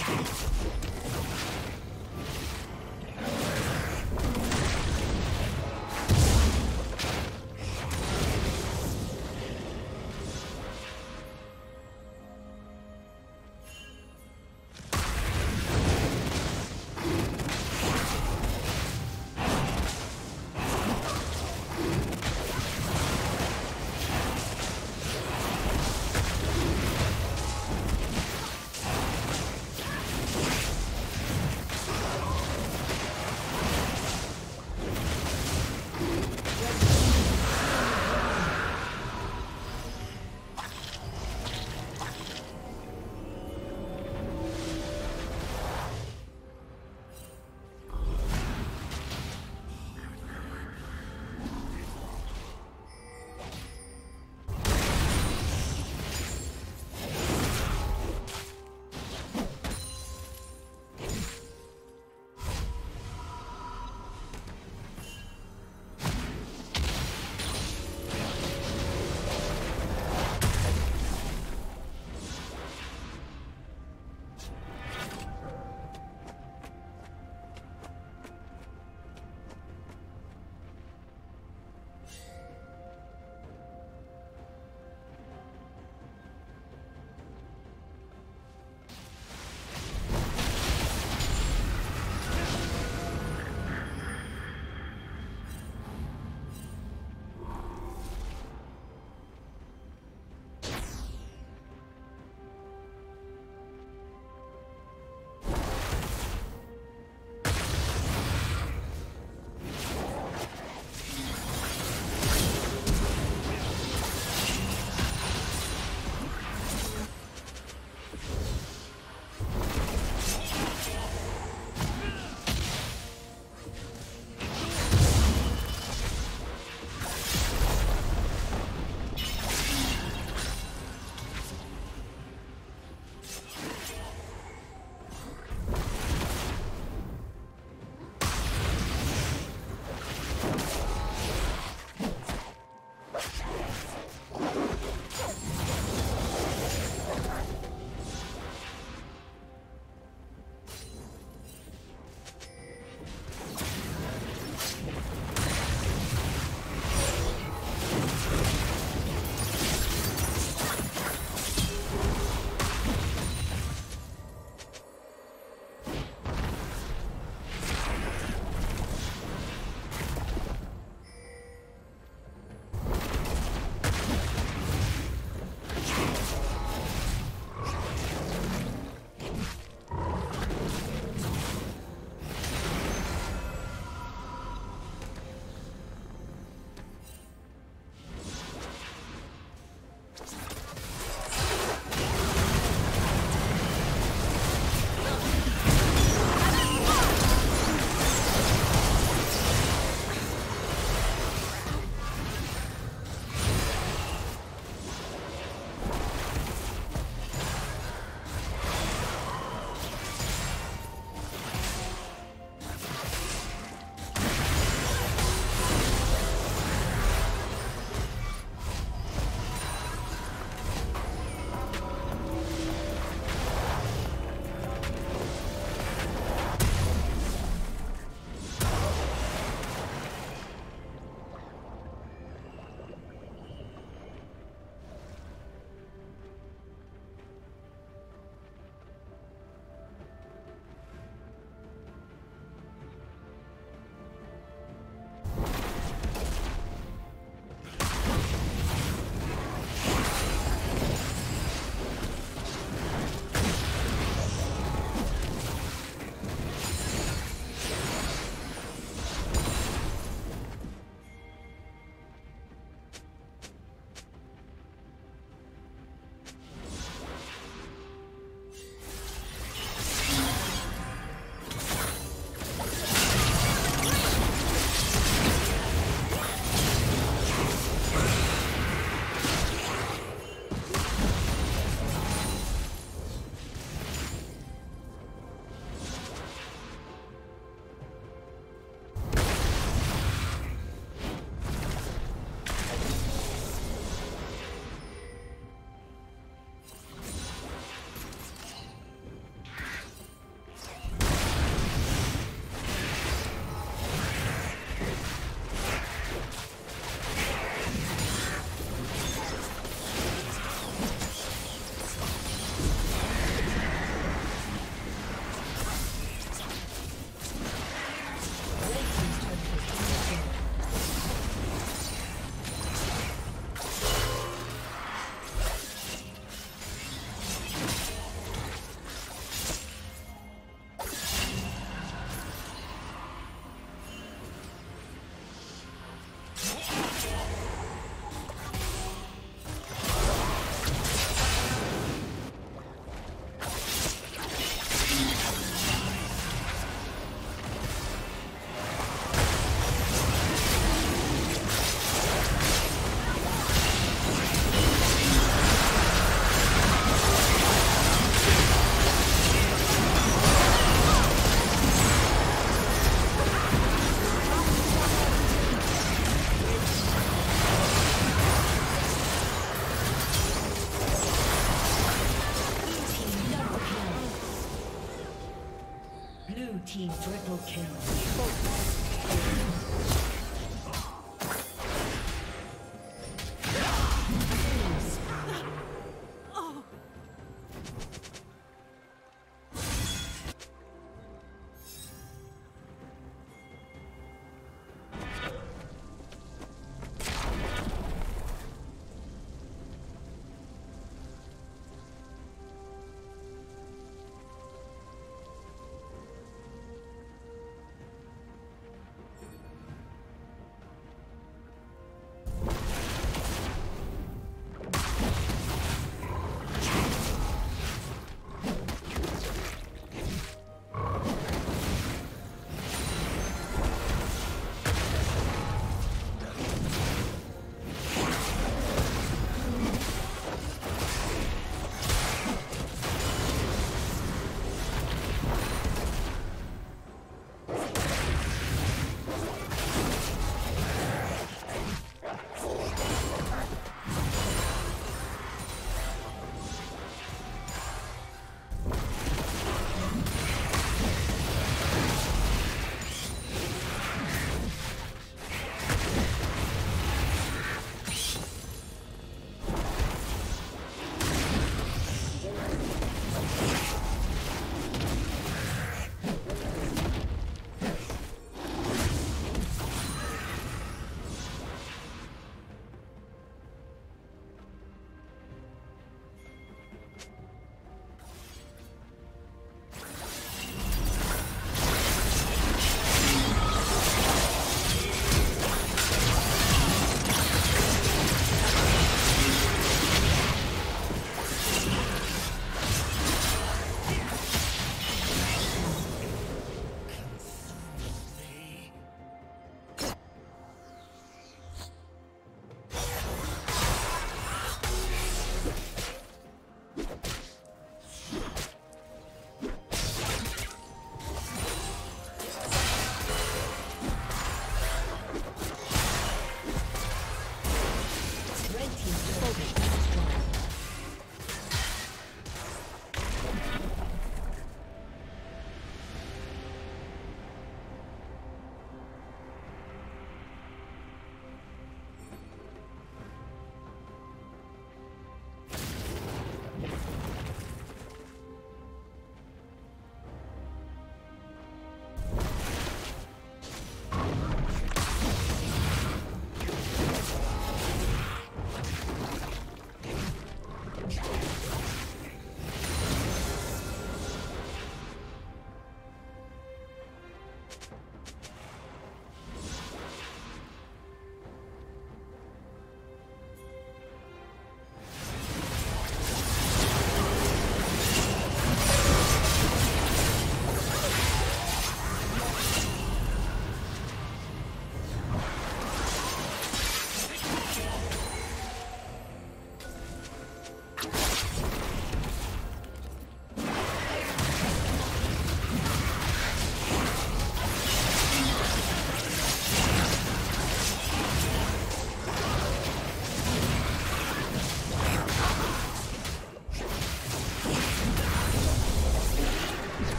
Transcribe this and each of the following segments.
Rampage. Team triple kill.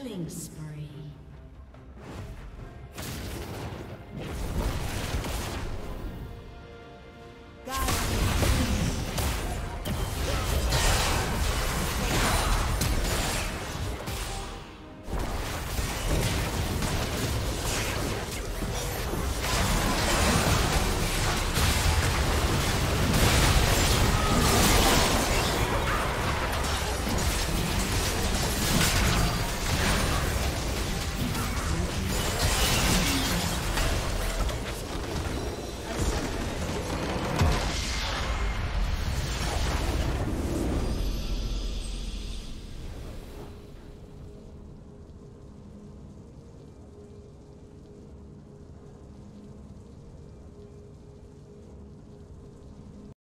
Killing spree.